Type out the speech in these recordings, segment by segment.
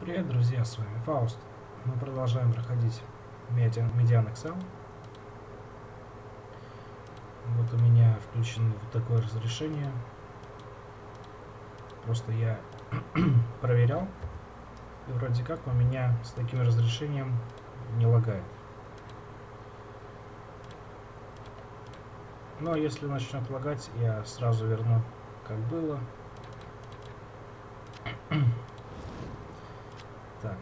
Привет, друзья, с вами Фауст. Мы продолжаем проходить Median, Median Excel. Вот у меня включено вот такое разрешение. Просто я проверял, и вроде как у меня с таким разрешением не лагает. Но если начнет лагать, я сразу верну, как было. Так.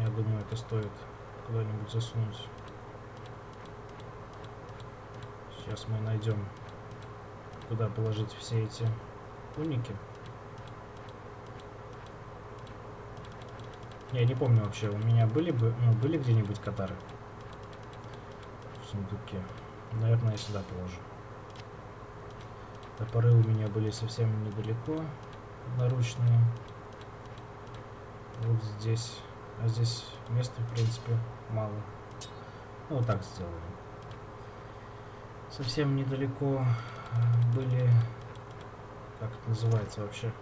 Я думаю, это стоит куда-нибудь засунуть. Сейчас мы найдем, куда положить все эти уники. Я не помню вообще, у меня были бы, ну, были где-нибудь катары в сундуке. Наверное, я сюда положу. Топоры у меня были совсем недалеко наручные. Вот здесь. А здесь места, в принципе, мало. Ну, вот так сделаем. Совсем недалеко э, были... Как это называется вообще?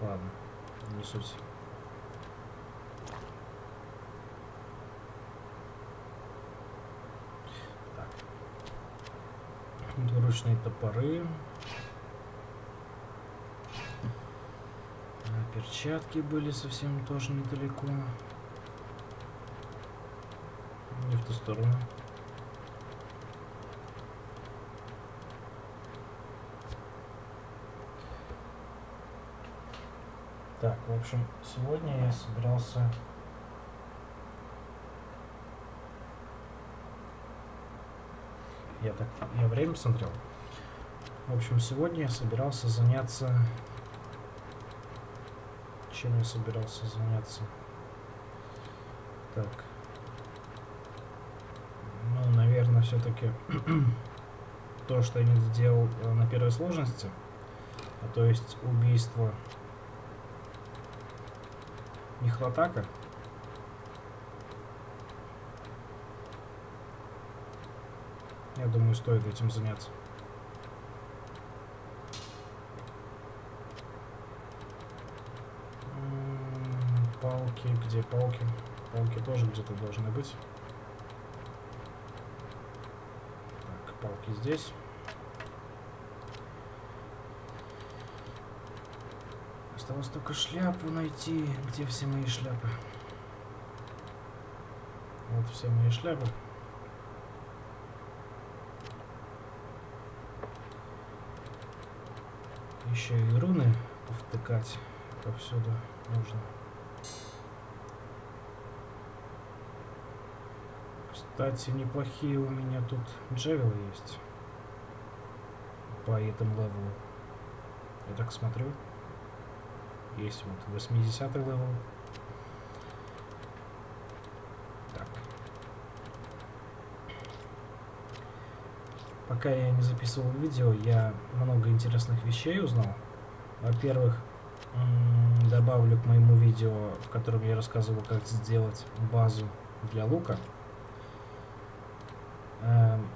Ладно, не суть. Так. Двуручные топоры. Перчатки были совсем тоже недалеко. Не в ту сторону. Так, в общем, сегодня я собирался... Я так, я время смотрел. В общем, сегодня я собирался заняться чем собирался заняться. Так. Ну, наверное, все-таки то, что я не сделал э, на первой сложности, а то есть убийство Михлотака. Я думаю, стоит этим заняться. Палки, где палки? Палки тоже где-то должны быть. Так, палки здесь. Осталось только шляпу найти. Где все мои шляпы? Вот все мои шляпы. Еще и руны повтыкать повсюду нужно. Кстати, неплохие у меня тут джевелы есть. По этому level'у. Я так смотрю. Есть вот 80 level. Так. Пока я не записывал видео, я много интересных вещей узнал. Во-первых, добавлю к моему видео, в котором я рассказывал, как сделать базу для лука. Эм,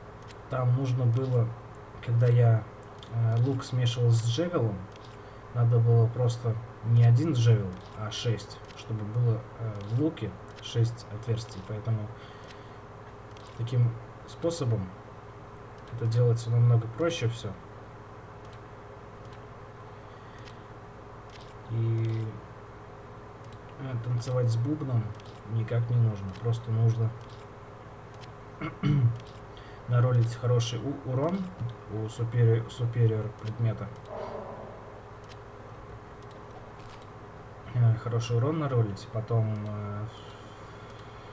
там нужно было, когда я э, лук смешивал с джевелом, надо было просто не один джевел, а 6, чтобы было э, в луке 6 отверстий. Поэтому таким способом это делается намного проще все. И э, танцевать с бубном никак не нужно. Просто нужно наролить хороший урон у superior предмета. Э, хороший урон наролить, потом э,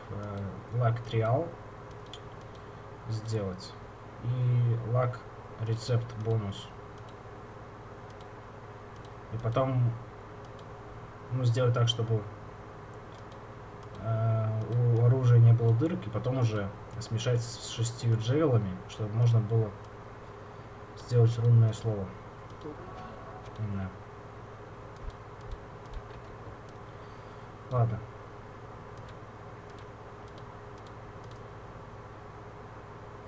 э, лак триал сделать и лак рецепт бонус. И потом ну, сделать так, чтобы э, у оружия не было дырок, и потом уже смешать с шестью джевелами, чтобы можно было сделать рунное слово. Да. Ладно.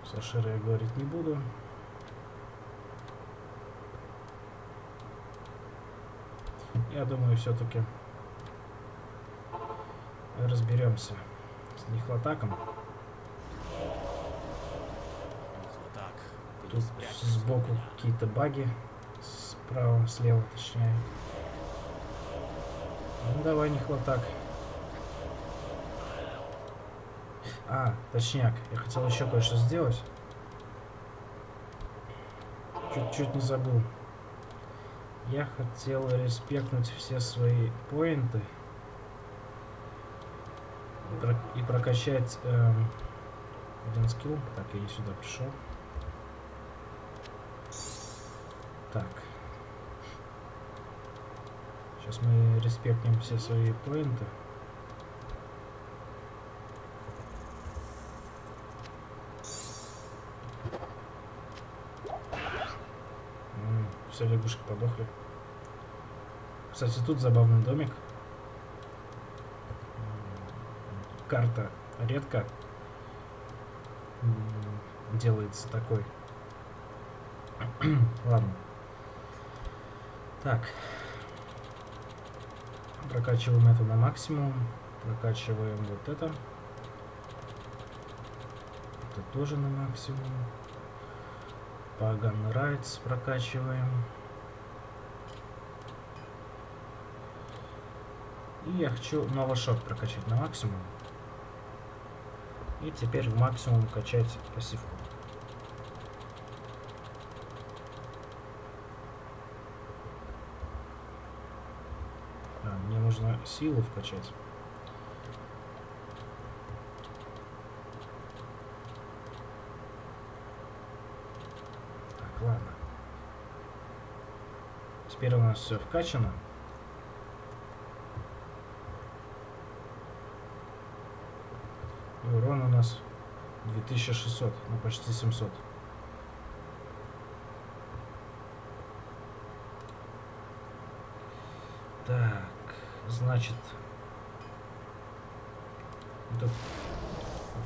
Сашира я говорить не буду. я думаю, все-таки разберемся с Нихлотаком. Нихлотак, ты не Тут сбоку какие-то баги. Справа, слева точнее. Ну давай, Нихлотак. А, точняк, я хотел еще кое-что сделать. Чуть-чуть не забыл. Я хотел респектнуть все свои поинты и прокачать эм, один скилл. Так, я и сюда пришел. Так. Сейчас мы респектнем все свои поинты. Все лягушки подохли. Кстати, тут забавный домик. Карта редко делается такой. Ладно. Так. Прокачиваем это на максимум. Прокачиваем вот это. Это тоже на максимум. Pagan Rights прокачиваем. И я хочу новошот прокачать на максимум. И теперь в максимум качать пассивку. А, мне силу вкачать. Так, ладно. Теперь у нас все вкачано. И урон у нас 2600, ну почти 700. Так, значит, этот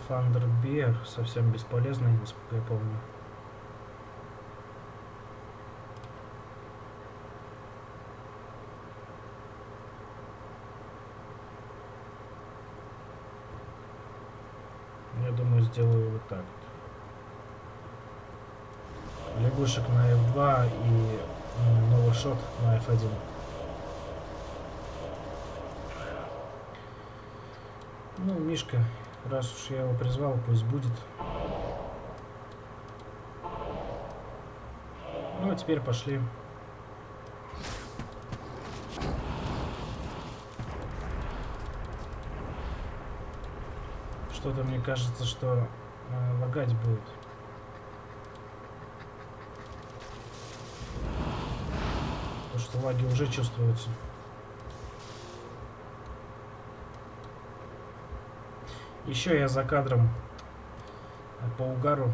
Фандербер совсем бесполезный, насколько я помню. Я думаю, сделаю вот так. Лягушек на F2 и новый шот на F1. Ну, Мишка, раз уж я его призвал, пусть будет. Ну, а теперь пошли. Что-то мне кажется, что э, лагать будет. Потому что лаги уже чувствуются. Еще я за кадром э, по угару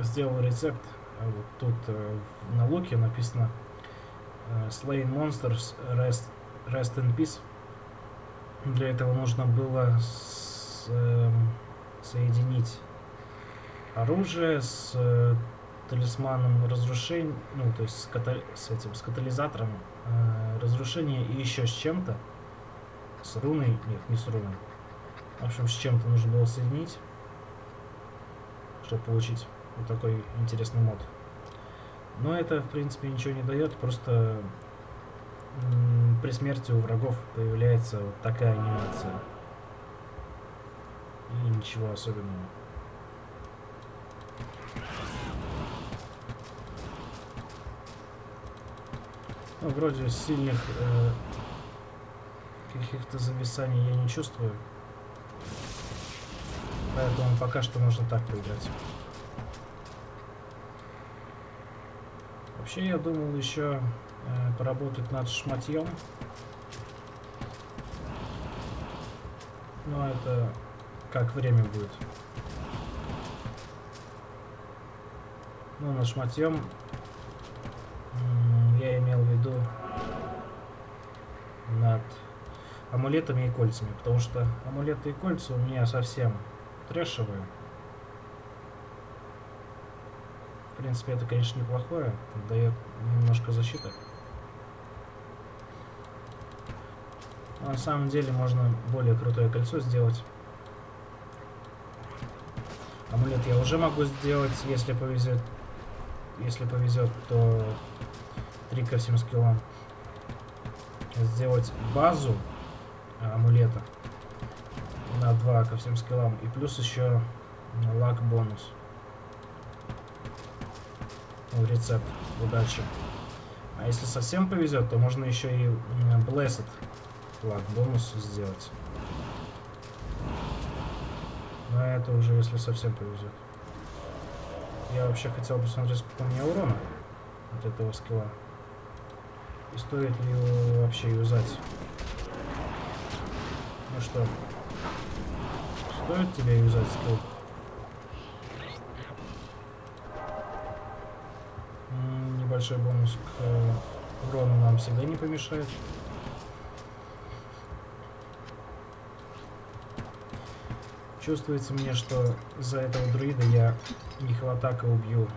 сделал рецепт. А Вот тут э, на луке написано э, Slain Monsters Rest, Rest in Peace. Для этого нужно было с, эм, соединить оружие с талисманом разрушения, ну то есть с, ката- с этим с катализатором разрушения и еще с чем-то. С руной, нет, не с руной. В общем, с чем-то нужно было соединить, чтобы получить вот такой интересный мод. Но это, в принципе, ничего не дает, просто при смерти у врагов появляется вот такая анимация. И ничего особенного. Ну, вроде сильных э, каких-то зависаний я не чувствую. Поэтому пока что можно так поиграть. Вообще я думал еще э, поработать над шматьем. Но это как время будет. Ну, над шматьем я имел в виду над амулетами и кольцами, потому что амулеты и кольца у меня совсем трэшевые. В принципе, это, конечно, неплохое, дает немножко защиты. Но на самом деле можно более крутое кольцо сделать. Амулет я уже могу сделать, если повезет. Если повезет, то 3 ко всем скиллам. Сделать базу амулета на 2 ко всем скиллам. И плюс еще лак бонус. Ну, рецепт. Удачи. А если совсем повезет, то можно еще и Blessed лак бонус сделать. Но это уже если совсем повезет. Я вообще хотел посмотреть, сколько у меня урона от этого скилла. И стоит ли его вообще юзать. Ну что, стоит тебе юзать скилл? Небольшой бонус к э, урону нам всегда не помешает. Чувствуется мне, что за этого друида я их атака убью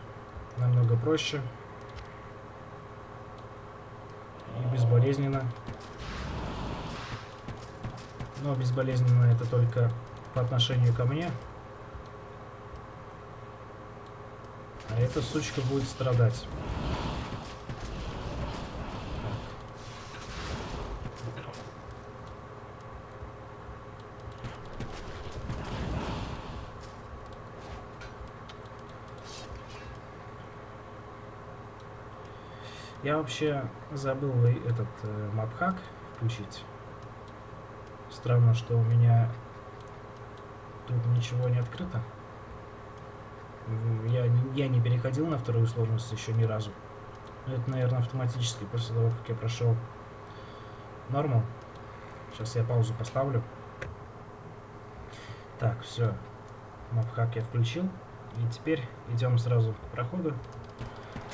намного проще и безболезненно. Но безболезненно это только по отношению ко мне. А эта сучка будет страдать. Я вообще забыл этот э, мапхак включить. Странно, что у меня тут ничего не открыто. Я, я не переходил на вторую сложность еще ни разу. Это, наверное, автоматически после того, как я прошел нормал. Сейчас я паузу поставлю. Так, все. Мапхак я включил. И теперь идем сразу к проходу.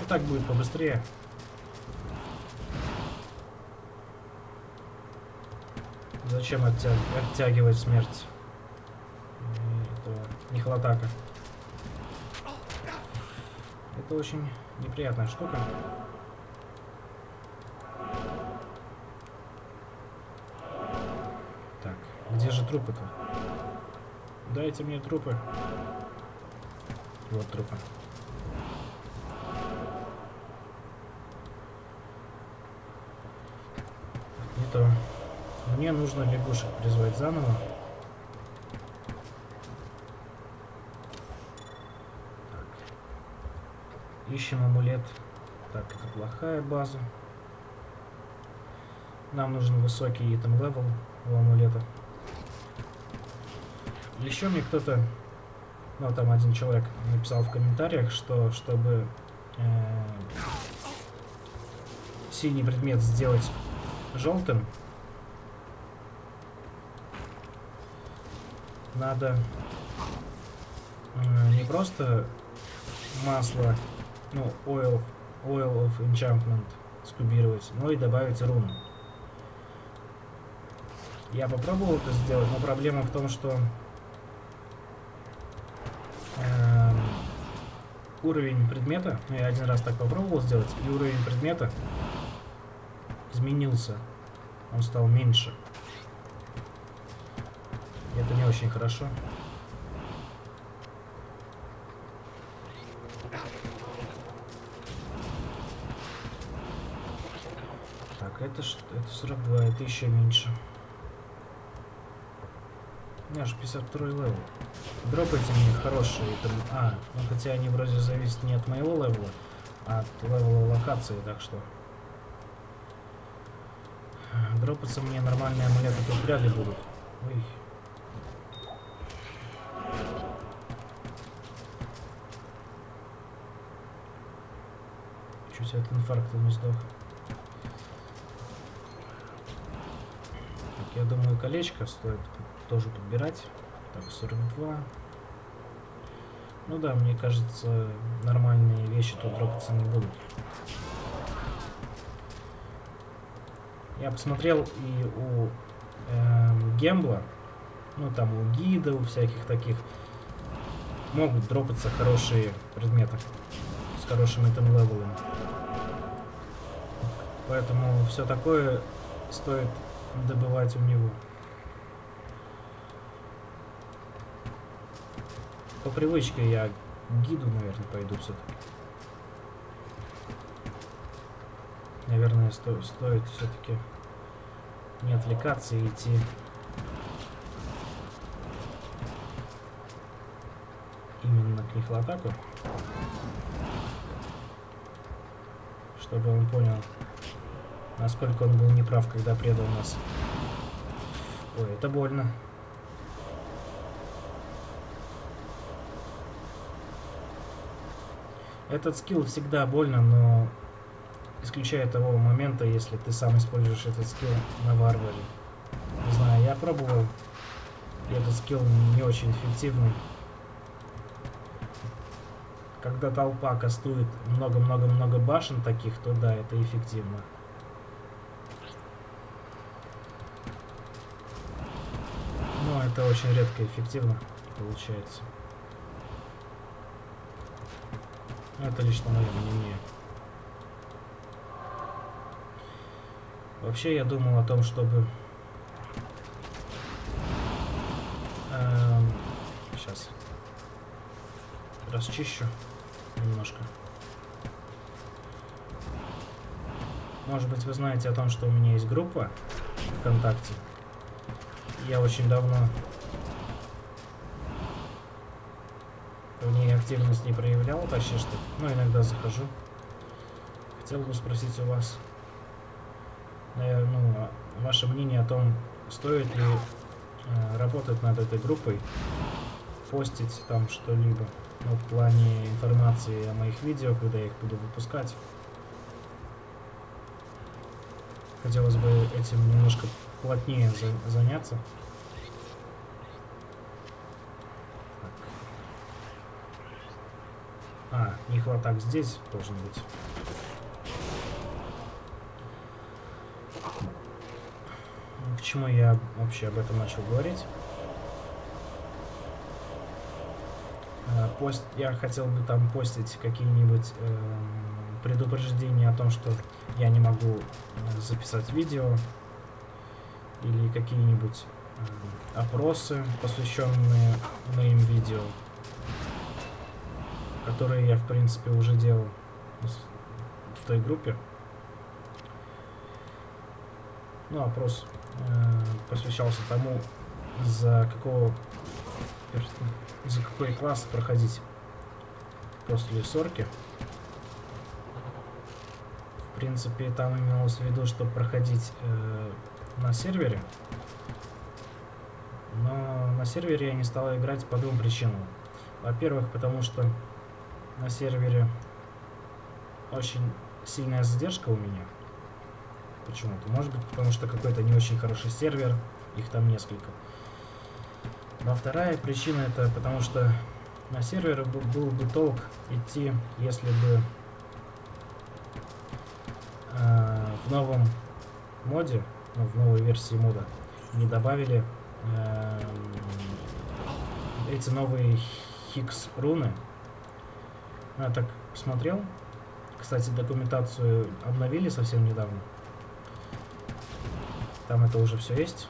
И так будет побыстрее. Зачем оттяг... оттягивать смерть? Нехватака. Это очень неприятная штука. Так, где же трупы-то? Дайте мне трупы. Вот трупы. Не то. Мне нужно лягушек призвать заново. Ищем амулет. Так, это плохая база. Нам нужен высокий item level у амулета. Еще мне кто-то, ну там один человек написал в комментариях, что чтобы э, синий предмет сделать желтым, надо э, не просто масло, ну, oil, oil of enchantment скубировать, но и добавить руну. Я попробовал это сделать, но проблема в том, что э, уровень предмета, ну я один раз так попробовал сделать, и уровень предмета изменился. Он стал меньше. Это не очень хорошо. Так, это что? Это 42, это еще меньше. У меня же 52 level. Дропайте мне хорошие. Там... А, ну хотя они вроде зависят не от моего левела, а от левела локации, так что... Дропаться мне нормальные амулеты тут вряд ли будут. Ой. чуть от инфаркта не сдох. Я думаю, колечко стоит тоже подбирать. Так, 42. Ну да, мне кажется, нормальные вещи тут дропаться не будут. Я посмотрел и у э, Гембла, ну там у гида, у всяких таких, могут дропаться хорошие предметы с хорошими там левелами. Поэтому все такое стоит добывать у него. По привычке я гиду, наверное, пойду все-таки. Наверное, сто стоит все-таки не отвлекаться и идти именно к Нихлоатаку. Чтобы он понял, насколько он был неправ, когда предал нас. Ой, это больно. Этот скилл всегда больно, но исключая того момента, если ты сам используешь этот скилл на варваре. Не знаю, я пробовал, и этот скилл не очень эффективный. Когда толпа кастует много-много-много башен таких, то да, это эффективно. Но это очень редко эффективно получается. Это лично мое мнение. Вообще я думал о том, чтобы... Эм, сейчас. Расчищу немножко. Может быть, вы знаете о том, что у меня есть группа ВКонтакте. Я очень давно в ней активность не проявлял почти что. Но иногда захожу. Хотел бы спросить у вас, наверное, ну, ваше мнение о том, стоит ли э, работать над этой группой, постить там что-либо, ну, в плане информации о моих видео, когда я их буду выпускать. Хотелось бы этим немножко плотнее за заняться. А, не хватак здесь должен быть. К чему я вообще об этом начал говорить? А, пост, я хотел бы там постить какие-нибудь э, предупреждения о том, что я не могу э, записать видео или какие-нибудь э, опросы, посвященные моим видео которые я, в принципе, уже делал в той группе. Ну, опрос э, посвящался тому, за какого за какой класс проходить после сорки. В принципе, там имелось в виду, чтобы проходить э, на сервере. Но на сервере я не стал играть по двум причинам. Во-первых, потому что на сервере очень сильная задержка у меня. Почему-то. Может быть, потому что какой-то не очень хороший сервер. Их там несколько. Но вторая причина это потому что на сервер был бы толк идти, если бы э, в новом моде, ну, в новой версии мода не добавили э, эти новые хикс руны я так посмотрел. Кстати, документацию обновили совсем недавно. Там это уже все есть.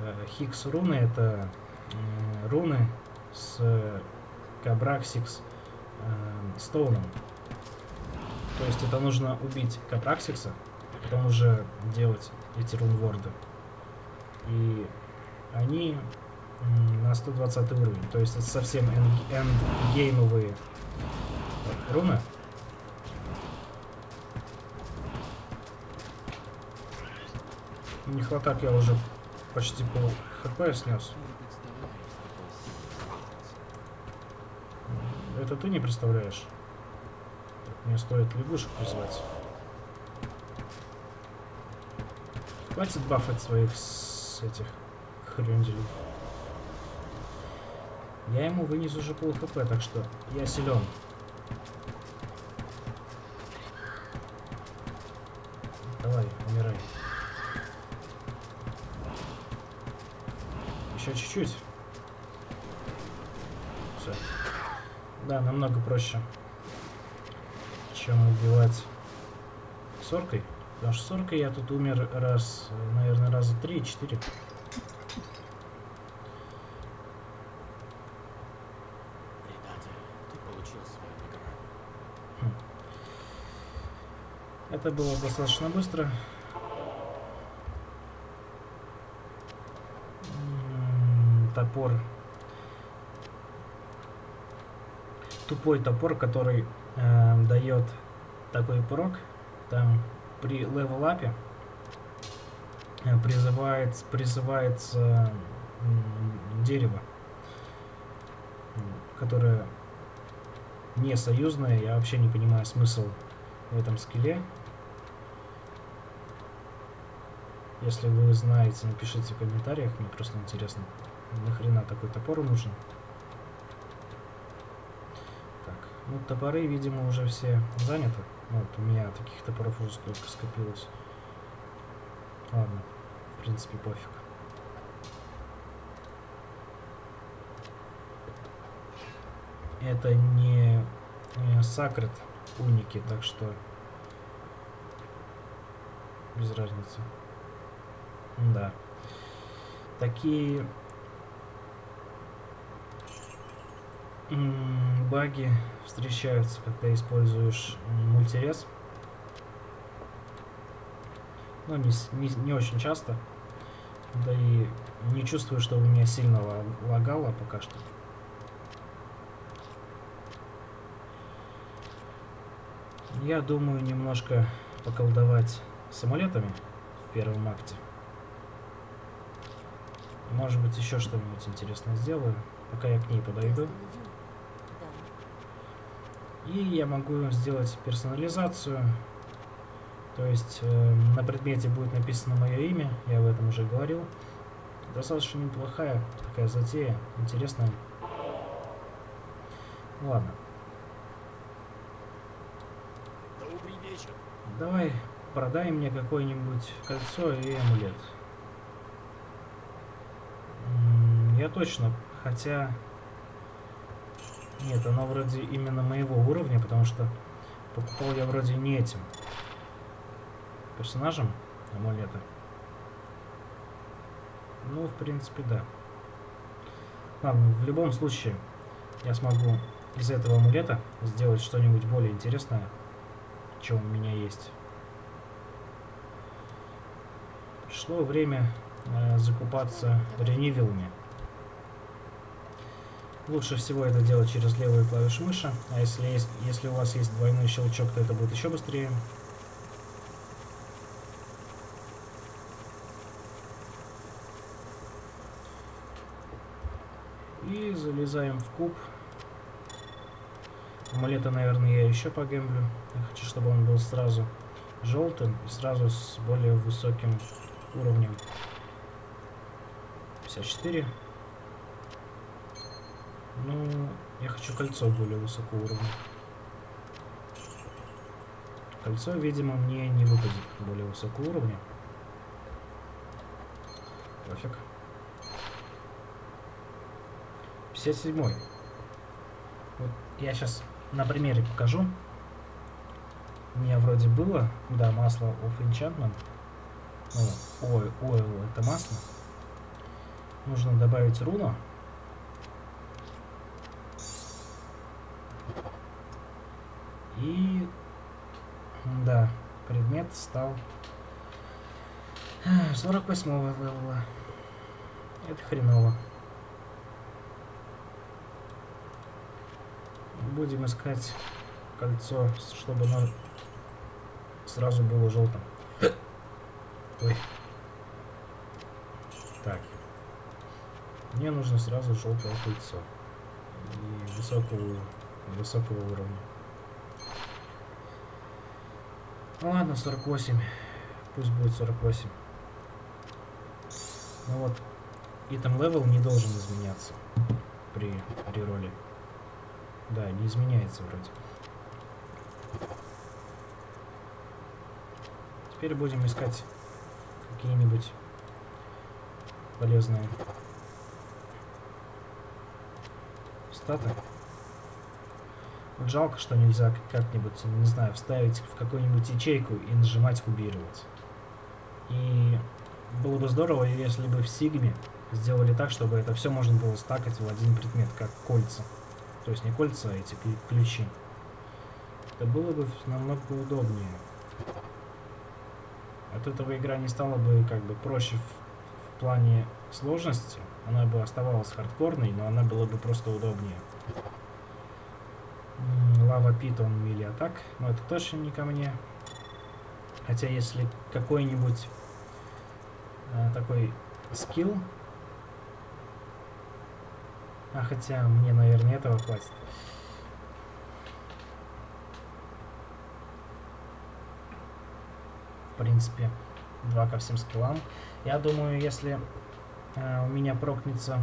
Э, Хикс руны это руны с Кабраксикс э, Стоуном. То есть это нужно убить Кабраксикса, потом уже делать эти рунворды. И они на 120 уровень. То есть это совсем эндгеймовые руны. Не хватает, я уже почти пол хп снес. Это ты не представляешь? Мне стоит лягушек призвать. Хватит бафать своих с этих хренделей. Я ему вынес уже пол хп, так что я силен. Давай, умирай. Еще чуть-чуть. Все. Да, намного проще, чем убивать соркой. Потому что 40 я тут умер раз, наверное, раза 3-4. Это было достаточно быстро. Топор. Тупой топор, который э, дает такой порог. Там при level-up'е э, призывает, призывается м, дерево, которое не союзное. Я вообще не понимаю смысл в этом скилле. Если вы знаете, напишите в комментариях, мне просто интересно, нахрена такой топор нужен. Так, ну топоры, видимо, уже все заняты. Ну, Вот у меня таких топоров уже сколько скопилось. Ладно, в принципе, пофиг. Это не, не сакрет уники, так что без разницы. Да. Такие баги встречаются, когда используешь мультирез. Но не, с- не, не очень часто. Да и не чувствую, что у меня сильно ла- лагало пока что. Я думаю немножко поколдовать самолетами в первом акте. Может быть еще что-нибудь интересное сделаю, пока я к ней подойду. И я могу сделать персонализацию. То есть э, на предмете будет написано мое имя, я об этом уже говорил. Достаточно неплохая такая затея, интересная. Ладно, Добрый вечер. давай продай мне какое-нибудь кольцо и амулет. Я точно, хотя... Нет, оно вроде именно моего уровня, потому что покупал я вроде не этим персонажем амулета. Ну, в принципе, да. Ладно, в любом случае, я смогу из этого амулета сделать что-нибудь более интересное, чем у меня есть. Пришло время э, закупаться ренивилами. Лучше всего это делать через левую клавишу мыши, а если, есть, если у вас есть двойной щелчок, то это будет еще быстрее. И залезаем в куб. Амулета, наверное, я еще погемблю. Я хочу, чтобы он был сразу желтым и сразу с более высоким уровнем. 54. Ну, я хочу кольцо более высокого уровня. Кольцо, видимо, мне не выпадет более высокого уровня. Пофиг. 57. Вот я сейчас на примере покажу. У меня вроде было, да, масло of enchantment. О, ой, oil это масло. Нужно добавить руну. И да, предмет стал 48 левела. Это хреново. Будем искать кольцо, чтобы оно сразу было желтым. Ой. Так. Мне нужно сразу желтое кольцо. И высокого, высокого уровня. Ну ладно, 48. Пусть будет 48. Ну вот, item level не должен изменяться при рероле. Да, не изменяется вроде. Теперь будем искать какие-нибудь полезные статы. Жалко, что нельзя как-нибудь, не знаю, вставить в какую-нибудь ячейку и нажимать кубировать. И было бы здорово, если бы в Сигме сделали так, чтобы это все можно было стакать в один предмет, как кольца. То есть не кольца, а эти ключи. Это было бы намного удобнее. От этого игра не стала бы как бы проще в, в плане сложности. Она бы оставалась хардкорной, но она была бы просто удобнее. Лава Пит, он мили атак, но это точно не ко мне. Хотя если какой-нибудь э, такой скилл а хотя мне, наверное, этого хватит. В принципе, два ко всем скиллам. Я думаю, если э, у меня прокнется...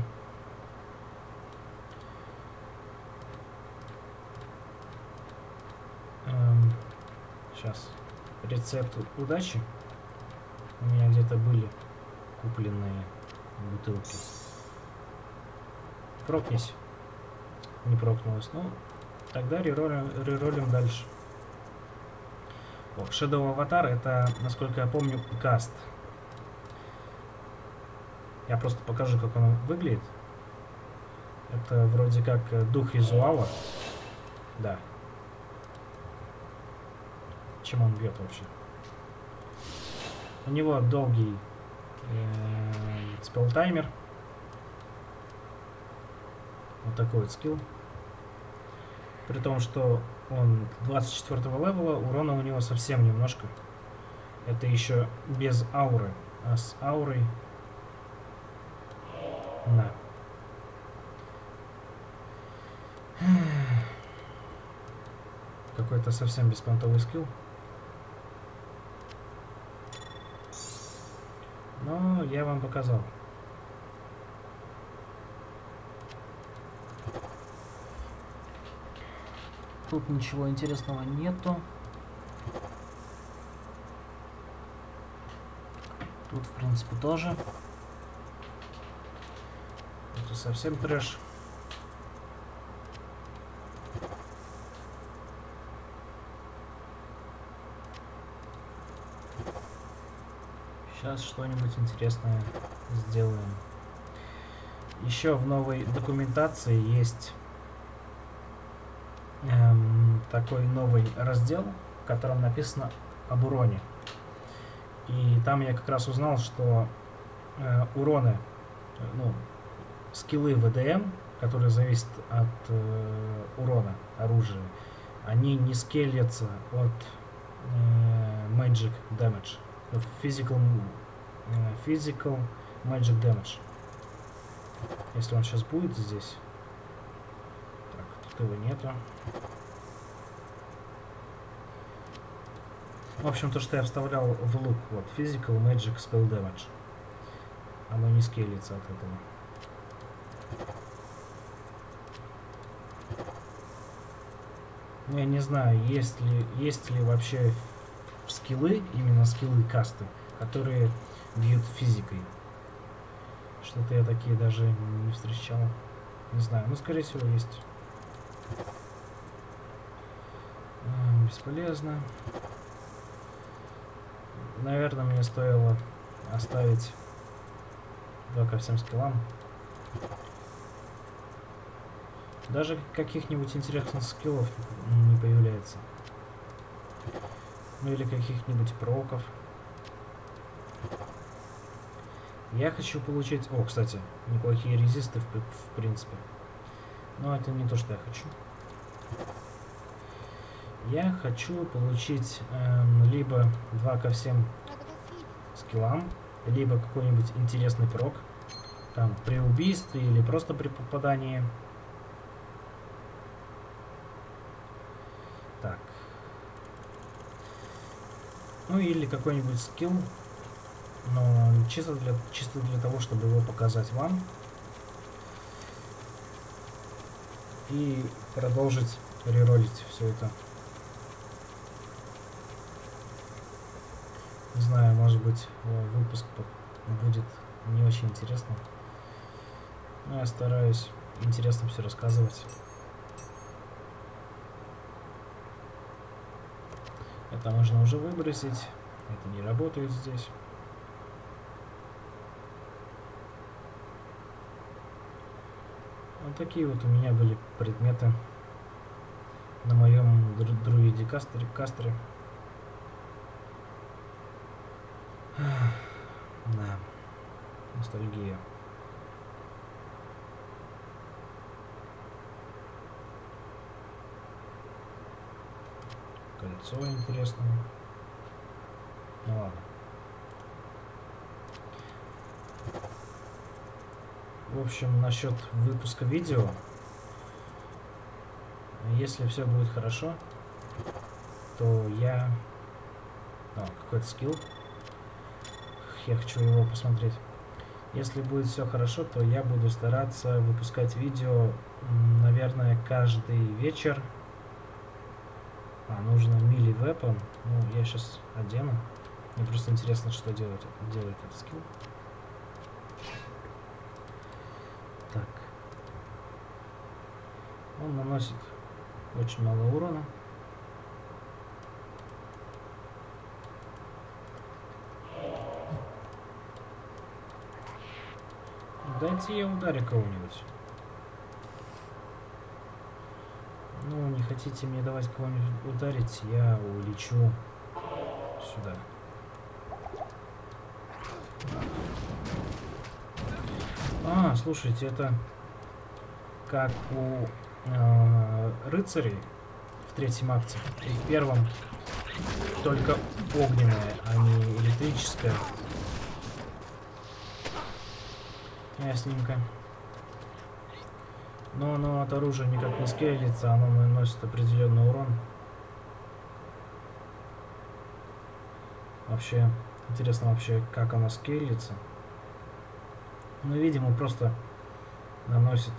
Эм, сейчас. Рецепт удачи. У меня где-то были купленные бутылки. Прокнись. Не прокнулась. Ну, тогда реролим, реролим дальше. О, Shadow Avatar это, насколько я помню, каст. Я просто покажу, как он выглядит. Это вроде как дух визуала. Да. Чем он бьет вообще? У него долгий э, спелтаймер. Вот такой вот скилл. При том, что он 24 левела, урона у него совсем немножко. Это еще без ауры. А с аурой... Да. Какой-то совсем беспонтовый скилл. Но я вам показал. Тут ничего интересного нету. Тут, в принципе, тоже. Это совсем трэш. Сейчас что-нибудь интересное сделаем. Еще в новой документации есть эм, такой новый раздел, в котором написано об уроне. И там я как раз узнал, что э, уроны, ну, скиллы ВДМ, которые зависят от э, урона оружия, они не скелятся от э, Magic Damage. Physical, э, physical Magic Damage. Если он сейчас будет здесь. Так, тут его нету. В общем, то, что я вставлял в лук, вот, Physical Magic Spell Damage. Оно не скелится от этого. Ну, я не знаю, есть ли, есть ли вообще скиллы, именно скиллы касты, которые бьют физикой. Что-то я такие даже не встречал. Не знаю, ну, скорее всего, есть. Бесполезно. Наверное, мне стоило оставить два ко всем скиллам. Даже каких-нибудь интересных скиллов не появляется. Ну или каких-нибудь проков. Я хочу получить... О, кстати, неплохие резисты в, в принципе. Но это не то, что я хочу. Я хочу получить эм, либо два ко всем скиллам, либо какой-нибудь интересный прок, там, при убийстве или просто при попадании. Так. Ну или какой-нибудь скилл, но чисто для, чисто для того, чтобы его показать вам. И продолжить реролить все это. Не знаю, может быть, выпуск будет не очень интересным. Но я стараюсь интересно все рассказывать. Это можно уже выбросить. Это не работает здесь. Такие вот у меня были предметы на моем дру друиде кастре. кастре. Да, ностальгия. Кольцо интересное. Ну ладно. В общем, насчет выпуска видео. Если все будет хорошо, то я... О, какой-то скилл. Я хочу его посмотреть. Если будет все хорошо, то я буду стараться выпускать видео, наверное, каждый вечер. А, нужно мили weapon. Ну, я сейчас одену. Мне просто интересно, что делает, делает этот скилл. Так. Он наносит очень мало урона. Дайте я ударю кого-нибудь. Ну, не хотите мне давать кого-нибудь ударить, я улечу сюда. А, слушайте, это как у э, рыцарей в третьем акте. И в первом только огненная, а не электрическая. Ясненько. Но оно от оружия никак не скейлится, оно наносит определенный урон. Вообще, интересно вообще, как оно скейлится. Ну, видимо, просто наносит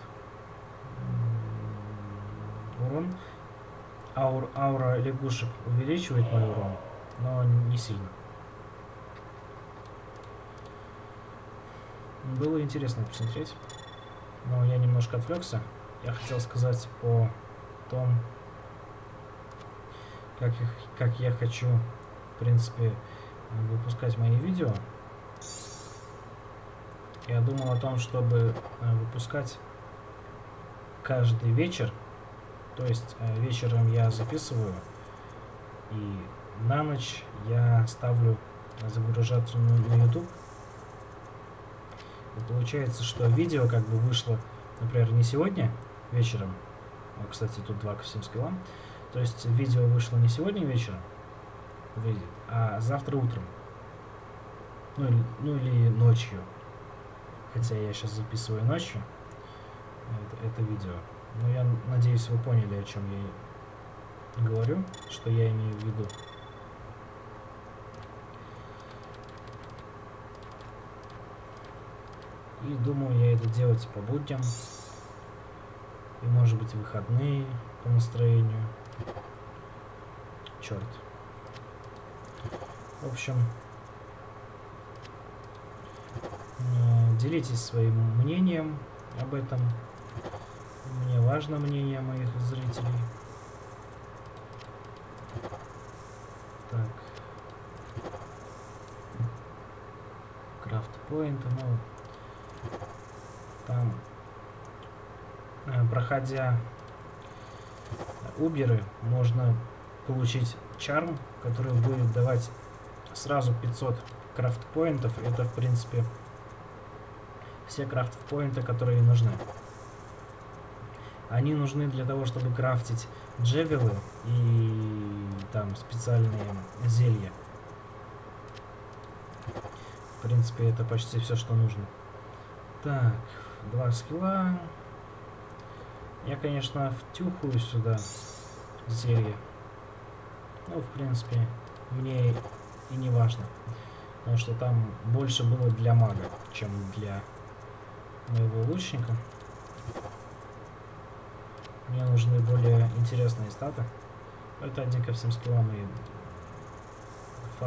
урон. Аур, аура лягушек увеличивает мой урон, но не сильно. Было интересно посмотреть, но я немножко отвлекся. Я хотел сказать о том, как, их, как я хочу, в принципе, выпускать мои видео. Я думал о том, чтобы э, выпускать каждый вечер. То есть э, вечером я записываю, и на ночь я ставлю загружаться на YouTube. И получается, что видео как бы вышло, например, не сегодня вечером. Ну, кстати, тут 2 к 7 скиллам. То есть видео вышло не сегодня вечером, выйдет, а завтра утром. Ну или, ну или ночью хотя я сейчас записываю ночью это, это видео. Но я надеюсь, вы поняли, о чем я говорю, что я имею в виду. И думаю, я это делать по будням. И может быть выходные по настроению. Черт. В общем, делитесь своим мнением об этом. Мне важно мнение моих зрителей. Так. Крафт поинт, ну, там, э, проходя уберы, можно получить чарм, который будет давать сразу 500 крафт поинтов. Это, в принципе, все крафт-поинты, которые нужны. Они нужны для того, чтобы крафтить джевелы и там специальные зелья. В принципе, это почти все, что нужно. Так, два скилла. Я, конечно, втюхаю сюда зелье. Ну, в принципе, мне и не важно. Потому что там больше было для мага, чем для моего лучника. Мне нужны более интересные статы. Это один ко всем скиллам и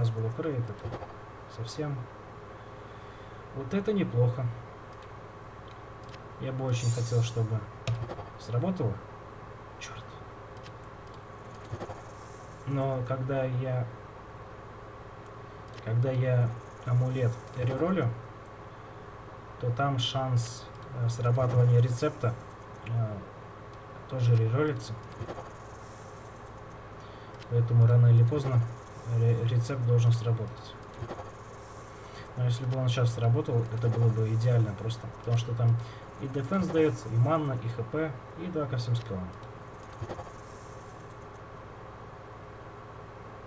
был укрыт. Это совсем... Вот это неплохо. Я бы очень хотел, чтобы сработало. Черт. Но когда я... Когда я амулет реролю, то там шанс э, срабатывания рецепта э, тоже реролится. Поэтому рано или поздно ре рецепт должен сработать. Но если бы он сейчас сработал, это было бы идеально просто. Потому что там и дефенс дается, и манна, и хп, и 2 ко всем скиллам.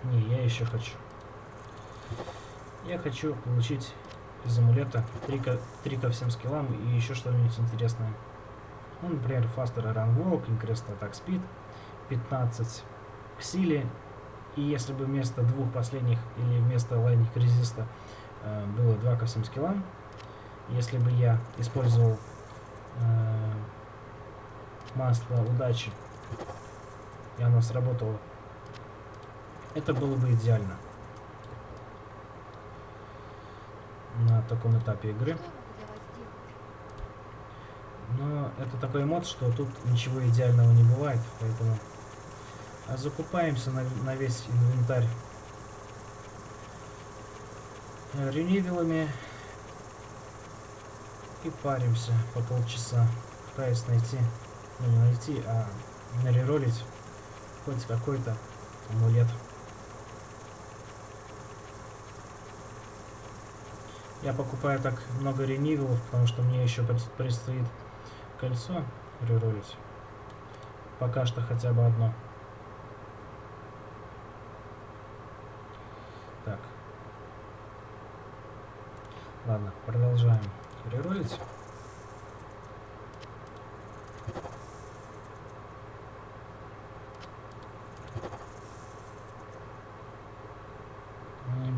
Не, я еще хочу. Я хочу получить из амулета 3 ко, 3 ко всем скиллам и еще что-нибудь интересное. Ну, например, Faster Run Walk, Increased Attack Speed, 15 к силе. И если бы вместо двух последних или вместо Lightning Resist э, было 2 ко всем скиллам, если бы я использовал э, масло удачи и оно сработало, это было бы идеально. на таком этапе игры. Но это такой мод, что тут ничего идеального не бывает, поэтому закупаемся на, на весь инвентарь ренивилами и паримся по полчаса, пытаясь найти, ну не найти, а нареролить хоть какой-то амулет. Я покупаю так много ренивелов, потому что мне еще предстоит кольцо реролить. Пока что хотя бы одно. Так. Ладно, продолжаем реролить.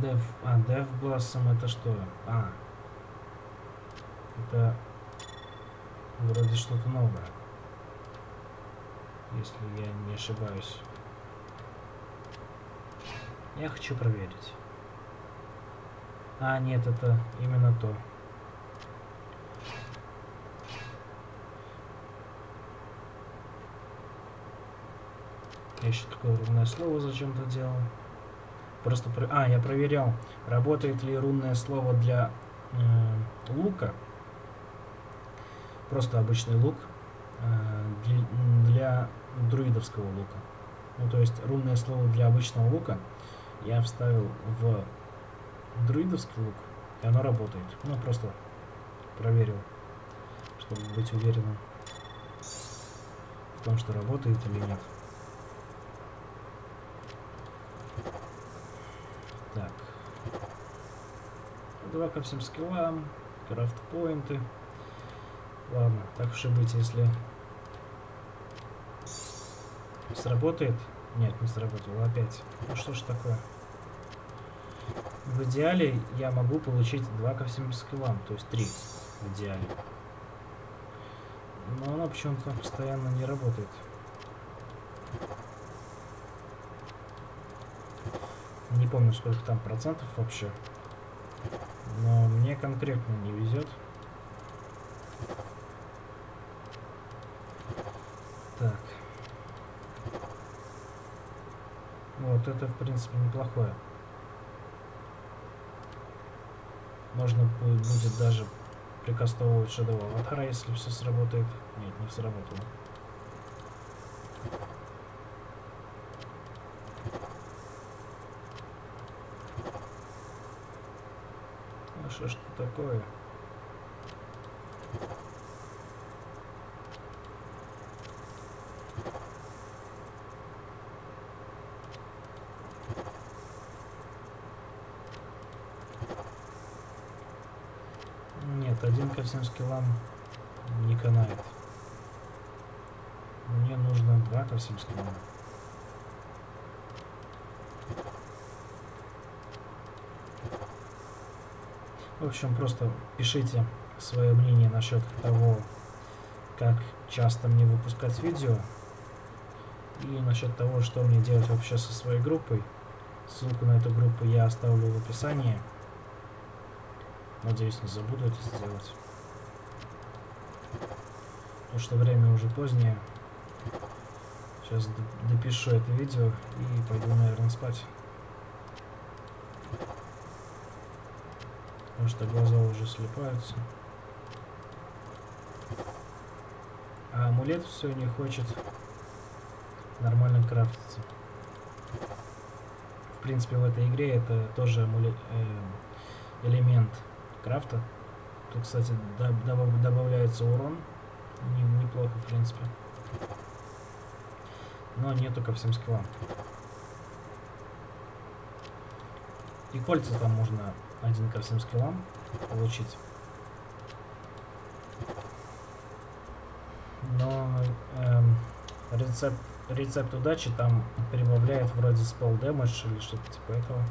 Dev... А, Dev Blossom это что? А. Это вроде что-то новое. Если я не ошибаюсь. Я хочу проверить. А, нет, это именно то. Я еще такое рунное слово зачем-то делал. Просто, про... а, я проверял, работает ли рунное слово для э, лука. Просто обычный лук э, для, друидовского лука. Ну, то есть рунное слово для обычного лука я вставил в друидовский лук, и оно работает. Ну, просто проверил, чтобы быть уверенным в том, что работает или нет. Так. Два ко всем скиллам, крафт поинты. Ладно, так уж и быть, если сработает. Нет, не сработало опять. Ну что ж такое? В идеале я могу получить два ко всем скиллам, то есть три в идеале. Но оно почему-то постоянно не работает. Не помню, сколько там процентов вообще. Но мне конкретно не везет. Так. Вот это, в принципе, неплохое. Можно будет даже прикастовывать Shadow Avatar, если все сработает. Нет, не сработало. что ж такое? Нет, всем скиллам не канает. Мне нужно два ко всем скиллам. В общем, просто пишите свое мнение насчет того, как часто мне выпускать видео. И насчет того, что мне делать вообще со своей группой. Ссылку на эту группу я оставлю в описании. Надеюсь, не забуду это сделать. Потому что время уже позднее. Сейчас допишу это видео и пойду, наверное, спать. Потому что глаза уже слепаются. А амулет все не хочет нормально крафтиться. В принципе, в этой игре это тоже амулет, э, элемент крафта. Тут, кстати, доб добавляется урон. Неплохо, в принципе но нету ко всем скиллам. И кольца там можно один ко всем скиллам получить. Но эм, рецепт, рецепт удачи там прибавляет вроде спел damage или что-то типа этого.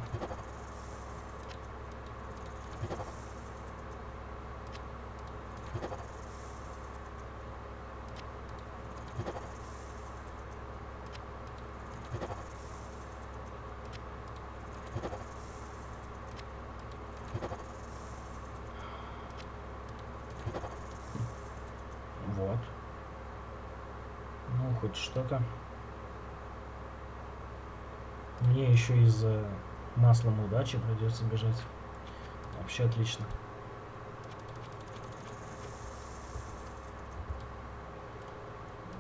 что-то. Мне из маслом удачи придется бежать. Вообще отлично.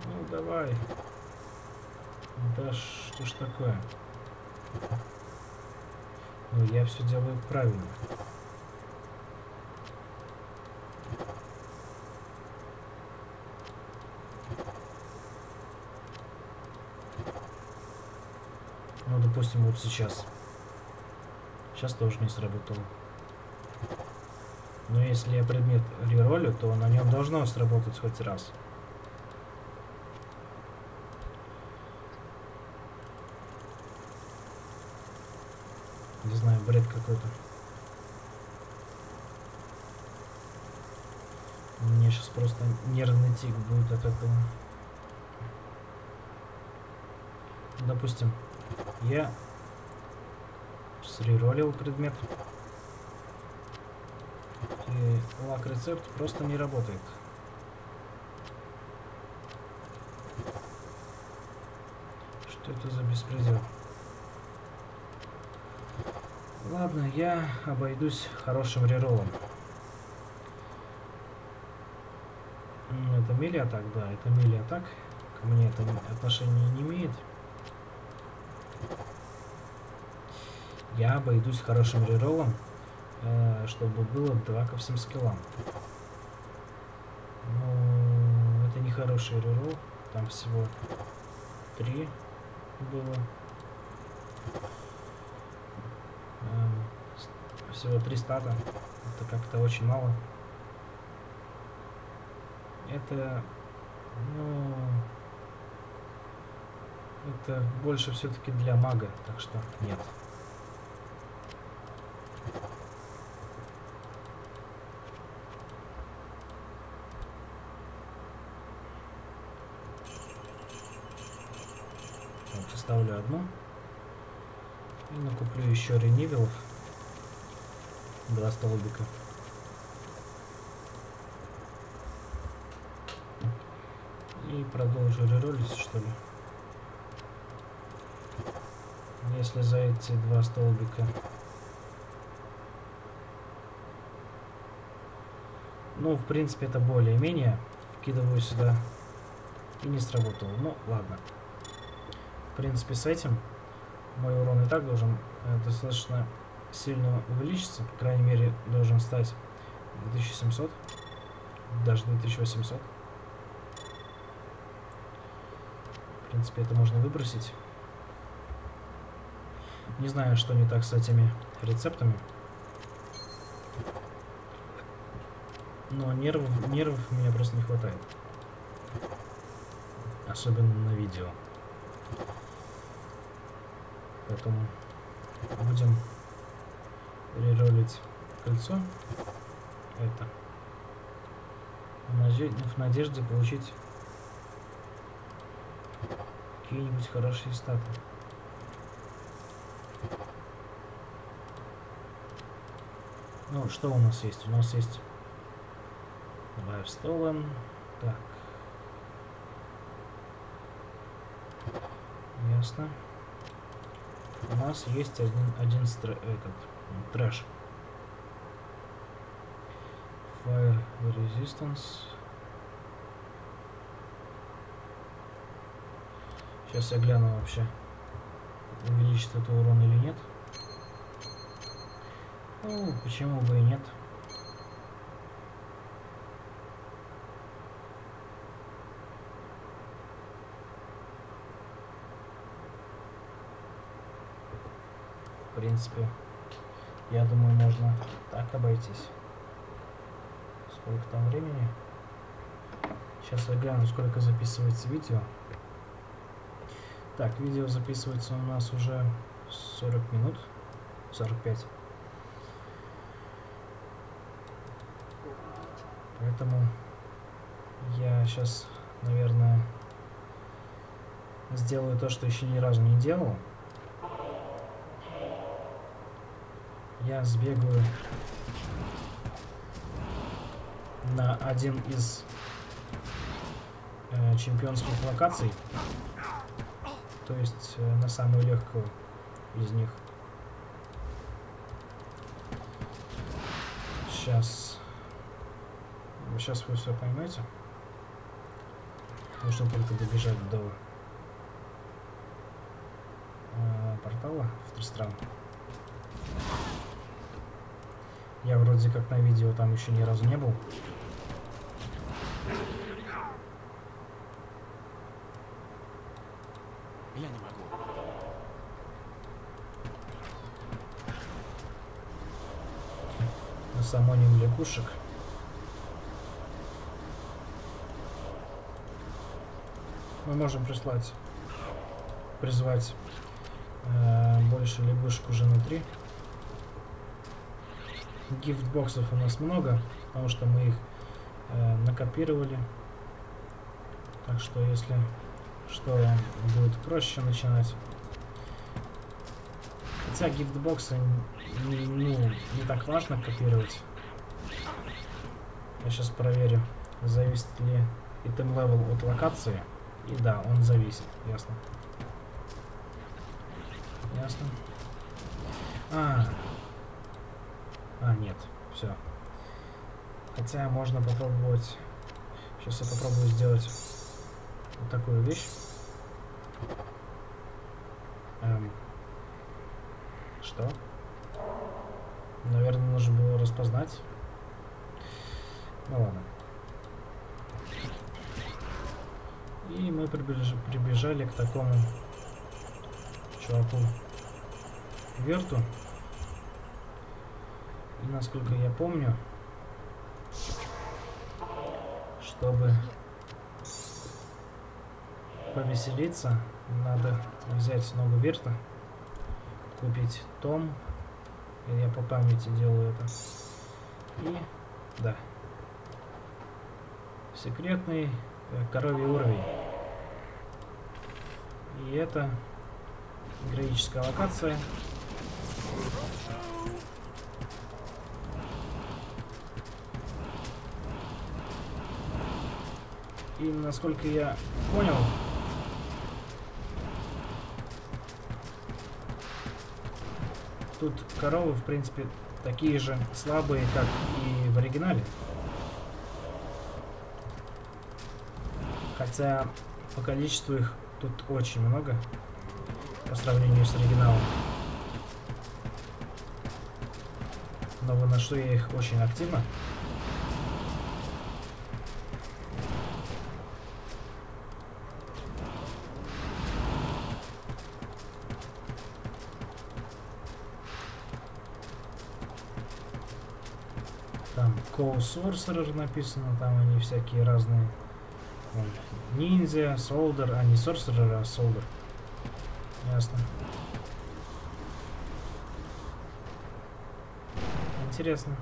Ну давай. Да что ж такое? Ну я все делаю правильно. Допустим, вот сейчас. Сейчас тоже не сработало. Но если я предмет реролю, то на нем должно сработать хоть раз. Не знаю, бред какой-то. Мне сейчас просто нервный тик будет от этого. Допустим, я среролил предмет. И лак рецепт просто не работает. Что это за беспредел? Ладно, я обойдусь хорошим реролом. Это мили атак, да, это мили атак. Ко мне это отношения не имеет. Я обойдусь хорошим реролом, э, чтобы было 2 ко всем скиллам. Ну, это не хороший рерол, там всего 3 было. Э, всего 3 стата, это как-то очень мало. Это, ну, это больше все-таки для мага, так что нет. ставлю одну. И накуплю еще ренивелов. Два столбика. И продолжу реролить, что ли. Если за эти два столбика... Ну, в принципе, это более-менее. Вкидываю сюда. И не сработало. Ну, ладно. В принципе, с этим мой урон и так должен э, достаточно сильно увеличиться. По крайней мере, должен стать 2700. Даже 2800. В принципе, это можно выбросить. Не знаю, что не так с этими рецептами. Но нервов, нервов мне просто не хватает. Особенно на видео. Поэтому будем реролить кольцо. Это. В надежде получить какие-нибудь хорошие статы. Ну, что у нас есть? У нас есть Live Stolen. Так. Ясно. У нас есть один, один стр- этот, трэш. Fire Resistance. Сейчас я гляну вообще, увеличит это урон или нет. Ну, почему бы и нет. Принципе, я думаю, можно так обойтись. Сколько там времени? Сейчас я гляну, сколько записывается видео. Так, видео записывается у нас уже 40 минут. 45. Поэтому я сейчас, наверное, сделаю то, что еще ни разу не делал. Я сбегаю на один из э, чемпионских локаций, то есть э, на самую легкую из них. Сейчас. Сейчас вы все поймете. Нужно только добежать до э, портала в Тристран. Я вроде как на видео там еще ни разу не был. Я не могу. Мы самоним лягушек. Мы можем прислать, призвать э, больше лягушек уже внутри. Гифтбоксов у нас много, потому что мы их э, накопировали. Так что если что будет проще начинать. Хотя gift box'ы не, ну, не так важно копировать. Я сейчас проверю, зависит ли item level от локации. И да, он зависит, ясно. Ясно. А, нет, все. Хотя можно попробовать. Сейчас я попробую сделать вот такую вещь. Эм, что? Наверное, нужно было распознать. Ну ладно. И мы прибеж- прибежали к такому чуваку Верту. Насколько я помню, чтобы повеселиться, надо взять ногу Верта, купить том. Я по памяти делаю это. И да. Секретный э, коровий уровень. И это героическая локация. И насколько я понял, тут коровы, в принципе, такие же слабые, как и в оригинале. Хотя по количеству их тут очень много по сравнению с оригиналом. Но выношу я их очень активно. Sorcerer написано, там они всякие разные. Вон, Ниндзя, Soldier, а не Sorcerer, а Soldier. Ясно. Интересно.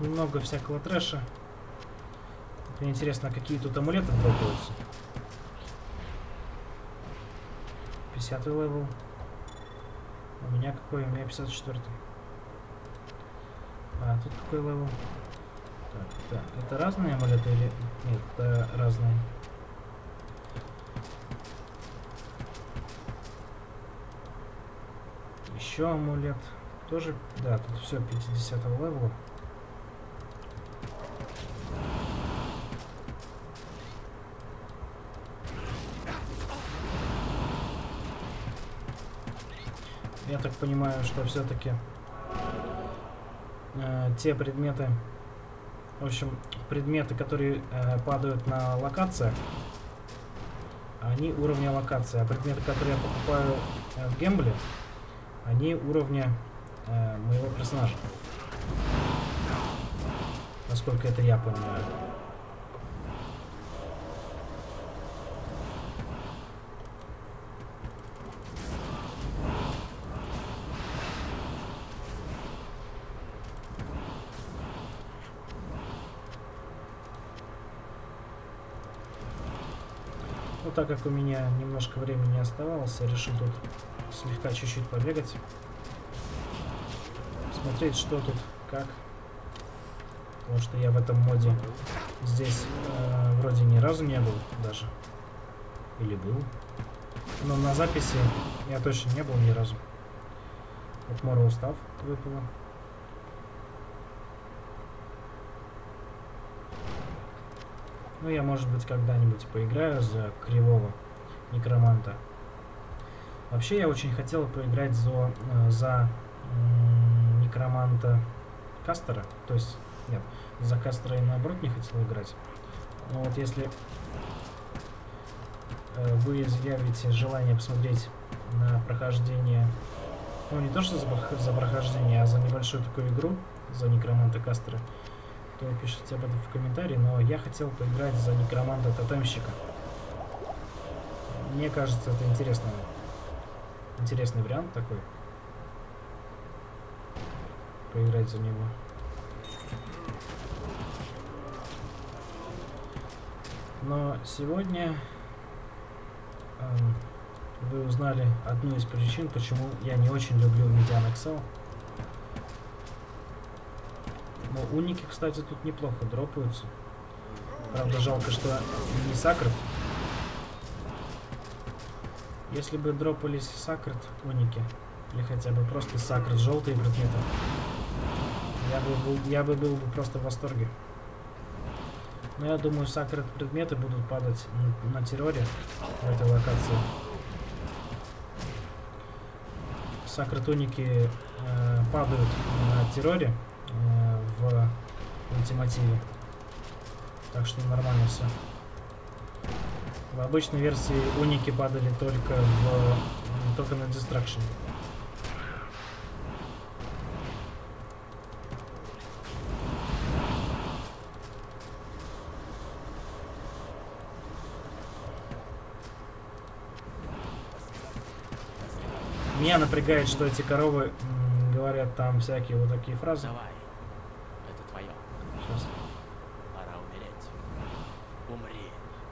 Много всякого трэша. Мне интересно, какие тут амулеты дропаются. 50 level. У меня какой? У меня 54. -й. А, тут такой левел. Так, так, это разные амулеты или... Нет, это разные. Еще амулет. Тоже, да, тут все 50 левела. Я так понимаю, что все-таки э, те предметы, в общем, предметы, которые э, падают на локациях, они уровня локации, а предметы, которые я покупаю э, в гембле, они уровня э, моего персонажа. Насколько это я понимаю. Так как у меня немножко времени оставалось, я решил тут слегка чуть-чуть побегать. Смотреть, что тут, как. Потому что я в этом моде здесь э, вроде ни разу не был даже. Или был. Но на записи я точно не был ни разу. Вот Мора устав выпало. Ну, я, может быть, когда-нибудь поиграю за кривого некроманта. Вообще, я очень хотел поиграть за, э, за некроманта Кастера. То есть, нет, за Кастера и наоборот не хотел играть. Но вот если э, вы изъявите желание посмотреть на прохождение, ну, не то что за, за прохождение, а за небольшую такую игру, за некроманта Кастера, то пишите об этом в комментарии, но я хотел поиграть за некроманта тотемщика. Мне кажется, это интересный, интересный вариант такой. Поиграть за него. Но сегодня эм, вы узнали одну из причин, почему я не очень люблю Median Excel. Но уники, кстати, тут неплохо дропаются. Правда, жалко, что не сакрет. Если бы дропались сакрет уники, или хотя бы просто сакрет желтые предметы, я бы, был, я бы был бы просто в восторге. Но я думаю, сакрет предметы будут падать на, терроре в этой локации. Сакрет уники э, падают на терроре э, в ультимативе. Так что нормально все. В обычной версии уники падали только в только на дистракшн. Меня напрягает, что эти коровы говорят там всякие вот такие фразы. Давай.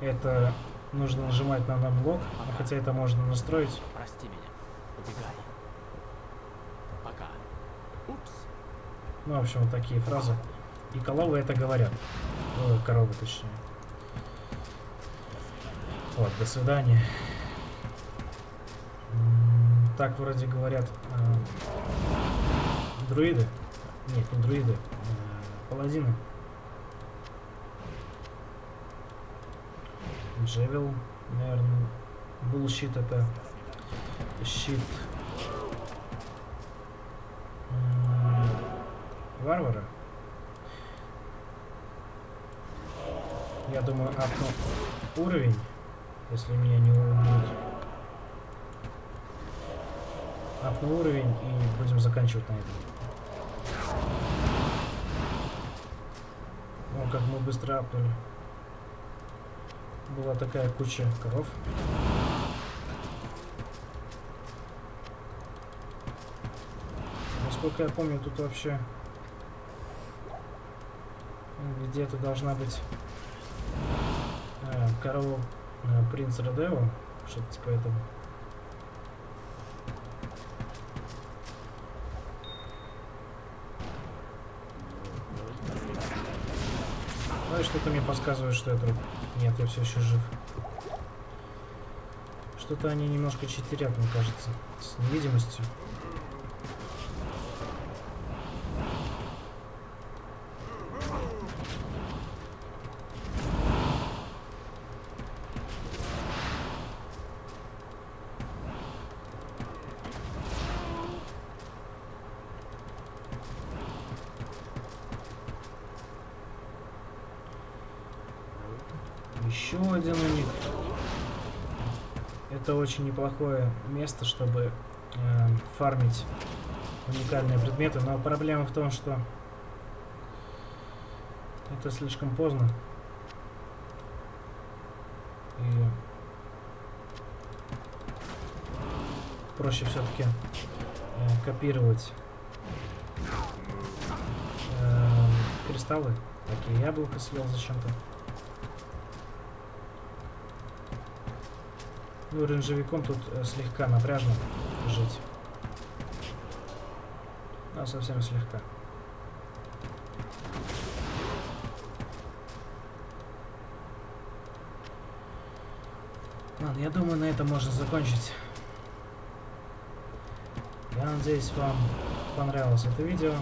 Это нужно нажимать на намлок, а хотя это можно настроить. Прости меня. Убегай. Пока. Упс. Ну, в общем, вот такие фразы. И коровы это говорят. Ой, коровы, точнее. Вот, до свидания. Так вроде говорят э, друиды. Нет, не друиды. э, паладины. Джевел, наверное. Bullshit это щит варвара. Я думаю, апну уровень, если меня не убьют. Апну уровень и будем заканчивать на этом. О, как мы быстро апнули. Была такая куча коров. Насколько я помню, тут вообще где-то должна быть э, корова э, принц Родео, что-то типа этого. И что-то мне подсказывает, что я. Нет, я все еще жив. Что-то они немножко читерят, мне кажется, с невидимостью. Еще один уник. Это очень неплохое место, чтобы э, фармить уникальные предметы, но проблема в том, что это слишком поздно. И проще все-таки э, копировать э, кристаллы. Такие яблоко съел зачем-то. Ну, ренжевиком тут э, слегка напряжно жить. А, совсем слегка. Ладно, я думаю, на этом можно закончить. Я надеюсь, вам понравилось это видео.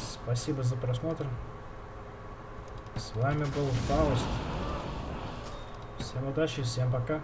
Спасибо за просмотр. С вами был Фауст. Всем удачи, всем пока.